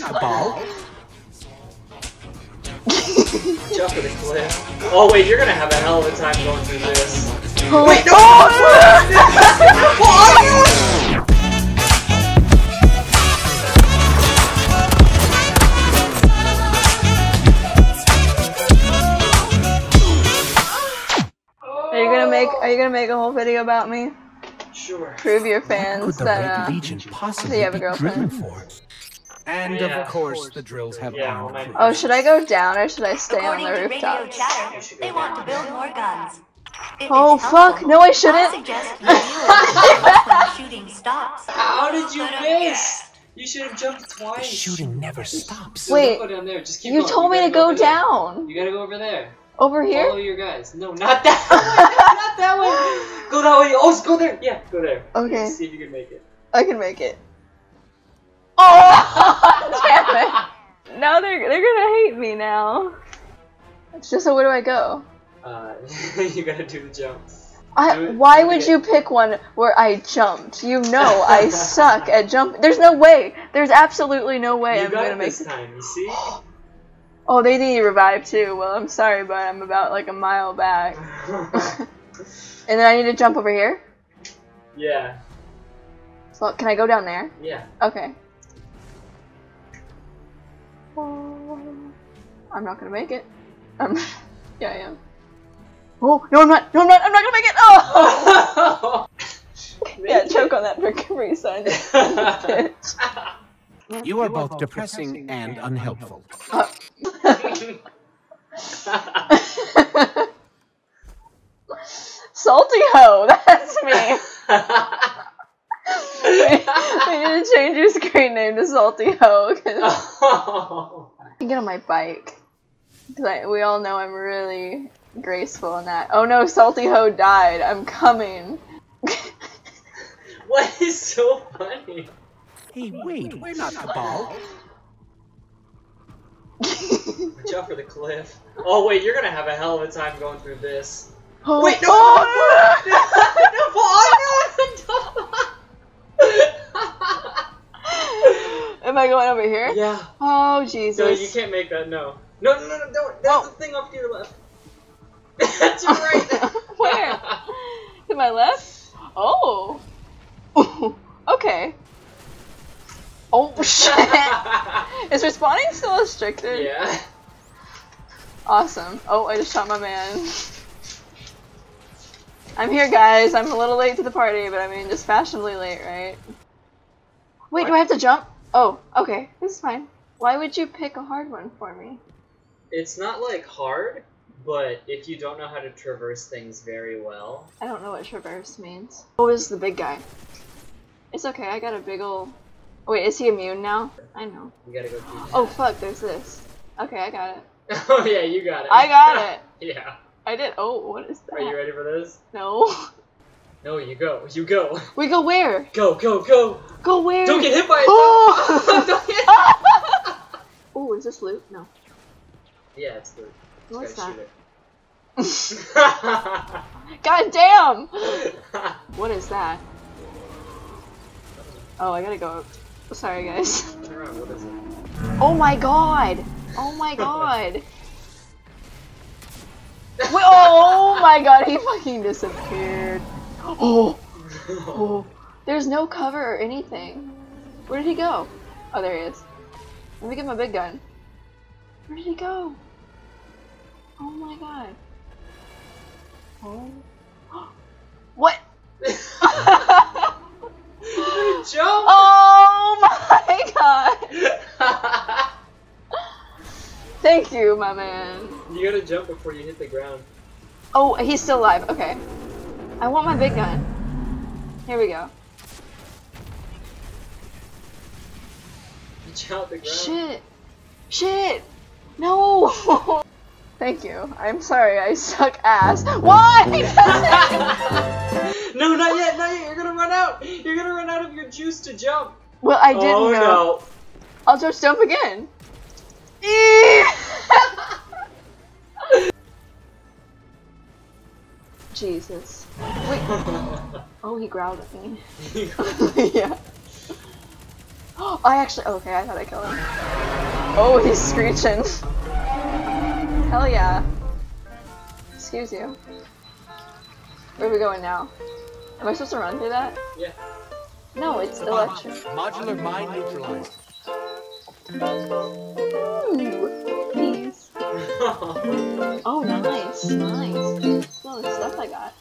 not the ball. Jump for cliff. Oh wait, you're gonna have a hell of a time going through this. Oh, Wait, no! Are you gonna make Are you gonna make a whole video about me? Sure. Prove your fans that Red uh, you have a be driven girlfriend. For? And Yeah. of course, the drills have Yeah, armed crews. Oh, should I go down or should I stay on According the to radio rooftop? chatter, they want to build more guns. If Oh fuck! helpful, No, I I shouldn't. suggest you do it shooting stops. How did you uh, miss? You should have jumped twice. The twice. shooting never stops. Wait, don't go down there. Just keep You going. told me gotta to go over there. down. You gotta go over there. Over here? Follow here? your guys. No, not that way. not that way. Go that way. Oh, just go there. Yeah, go there. Okay. See if you can make it. I can make it. Oh! Damn it! Now they're they're gonna hate me now. It's just so where do I go? Uh, you gotta do the jumps. I, Do it- why would it. you pick one where I jumped? You know I suck at jump. There's no way. There's absolutely no way you I'm got gonna it make this it. time. You see? Oh, they need to revive too. Well, I'm sorry, but I'm about like a mile back. And then I need to jump over here. yeah. So can I go down there? Yeah. Okay. I'm not gonna make it. Um, yeah, I am. Oh no, I'm not. No, I'm not. I'm not gonna make it. Oh. yeah, choke on that for Capri Sun. Bitch. You are both depressing and unhelpful. Salty hoe. That's me. we need to change your screen name to Salty Ho. oh. I get on my bike. 'Cause I, we all know I'm really graceful in that. Oh no, Salty Ho died. I'm coming. What is so funny? Hey, wait, we're not the ball. Watch out for the cliff. Oh wait, you're gonna have a hell of a time going through this. oh, Wait, no! Am I going over here? yeah. Oh Jesus. No, you can't make that. No. No, no, no, no, don't. That's oh. the thing off to your left. That's your right. Where? To my left? Oh. okay. Oh shit. Is responding still restricted? yeah. Awesome. Oh, I just shot my man. I'm here, guys. I'm a little late to the party, but I mean, just fashionably late, right? Wait, do I have to jump? Oh, okay. This is fine. Why would you pick a hard one for me? It's not like hard, but if you don't know how to traverse things very well, I don't know what traverse means. Oh, is the big guy. It's okay, I got a big ol' Wait, is he immune now? I know. you gotta go. Oh, fuck, there's this. Okay, I got it. oh yeah, you got it. I got it. yeah. I did. Oh, what is that? Are you ready for this? No. No, you go. You go. We go where? Go, go, go. Go where? Don't get hit by it. Oh! Don't get. oh, is this loot? No. yeah, it's loot. What's that? God damn! What is that? Oh, I gotta go. Sorry, guys. Turn around, what is it? Oh my god! Oh my god! Wait, oh, oh my god, he fucking disappeared. Oh, oh. There's no cover or anything. Where did he go? Oh, there he is. Let me get my big gun. Where did he go? Oh my god. Oh. What? Jump. oh my god! Thank you, my man. you gotta jump before you hit the ground. Oh, he's still alive. Okay. I want my big gun. Here we go. Shit. Shit. No. Thank you. I'm sorry. I suck ass. Why? no, not yet, not yet. You're gonna run out. You're gonna run out of your juice to jump. well, I didn't oh know. no. I'll just jump again. Eee! Jesus. Wait. Oh, he growled at me. yeah. Oh, I actually. Oh, okay, I thought I killed him. Oh, he's screeching. Hell yeah. Excuse you. Where are we going now? Am I supposed to run through that? Yeah. No, it's the electric. Modular mine neutralized. Ooh, please. Oh, nice, nice. I got.